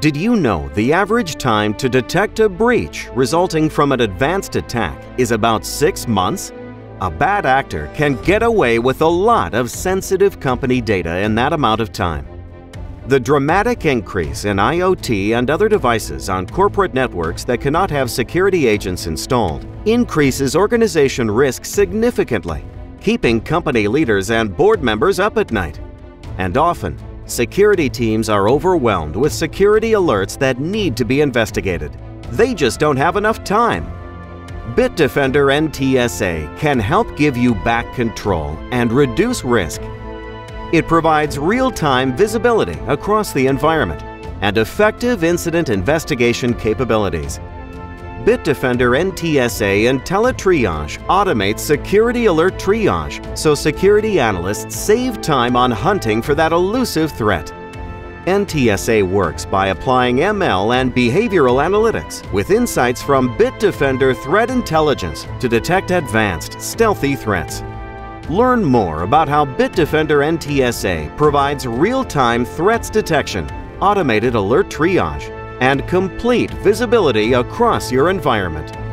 Did you know the average time to detect a breach resulting from an advanced attack is about six months? A bad actor can get away with a lot of sensitive company data in that amount of time. The dramatic increase in IoT and other devices on corporate networks that cannot have security agents installed increases organization risk significantly, keeping company leaders and board members up at night. And often, security teams are overwhelmed with security alerts that need to be investigated. They just don't have enough time. Bitdefender NTSA can help give you back control and reduce risk. It provides real-time visibility across the environment and effective incident investigation capabilities. Bitdefender NTSA IntelliTriage automates security alert triage so security analysts save time on hunting for that elusive threat. NTSA works by applying ML and behavioral analytics with insights from Bitdefender Threat Intelligence to detect advanced, stealthy threats. Learn more about how Bitdefender NTSA provides real-time threats detection, automated alert triage, and complete visibility across your environment.